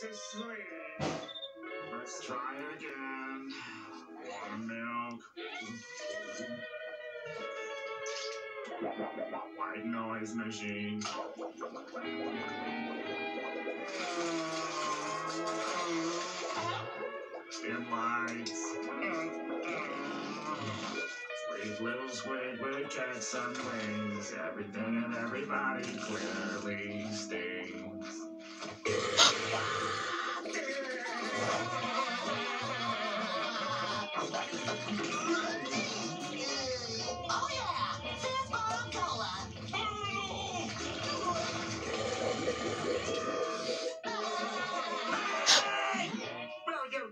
to sleep. Let's try it again. Want milk? White noise machine. Dim lights. Sweet little squid with cats on wings. Everything and everybody clearly stings.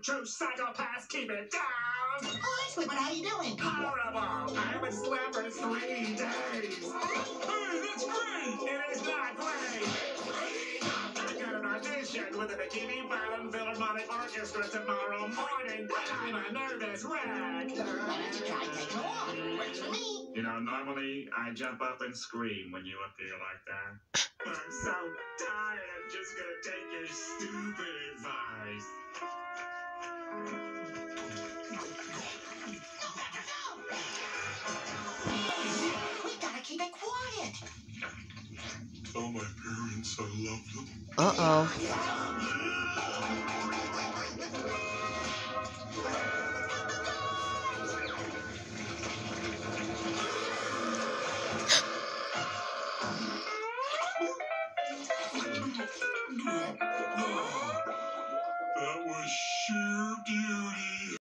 Will you two psychopaths keep it down? Oh, hi, Squidward, how you doing? Horrible! I haven't slept for three days! Hey, that's great! It is not great! I got an audition with the Bikini Bottom Philharmonic Orchestra tomorrow morning, I'm a nervous wreck! Why don't you try taking a walk? Works for me. You know, normally I jump up and scream when you appear like that. But I'm so tired, I'm just gonna take your stupid advice. Tell my parents I love them. Uh oh. No.